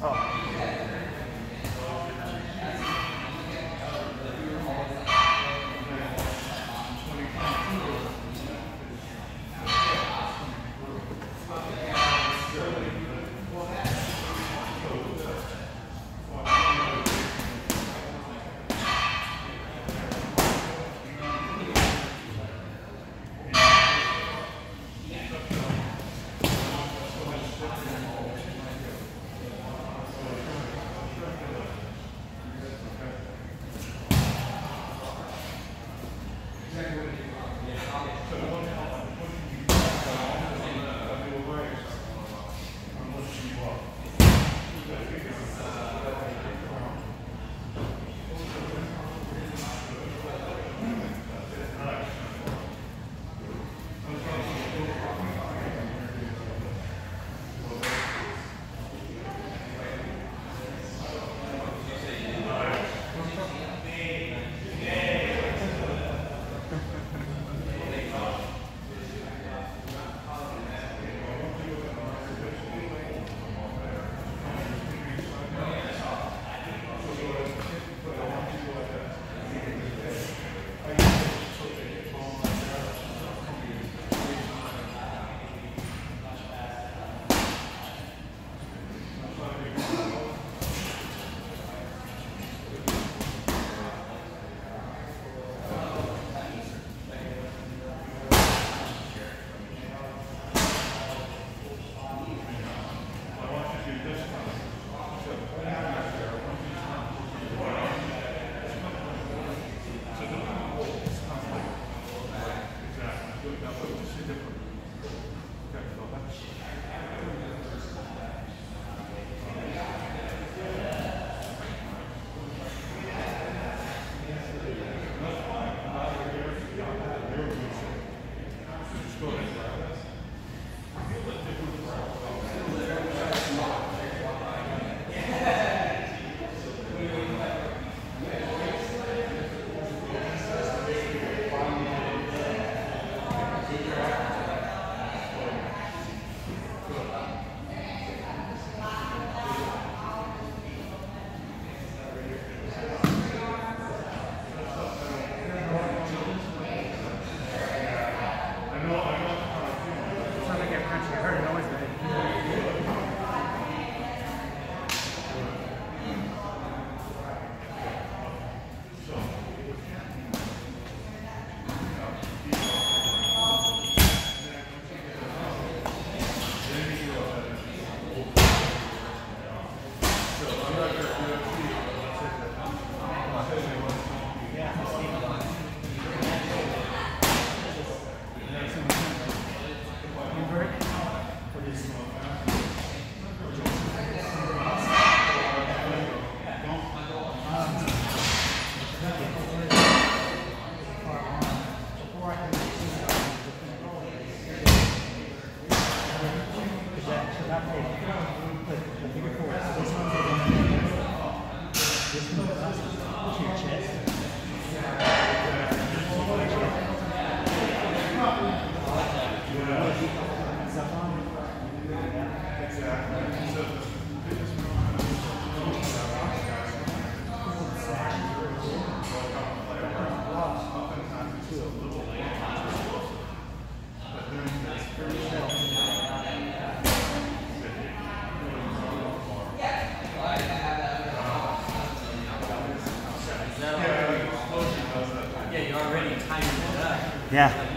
あ。right Yeah.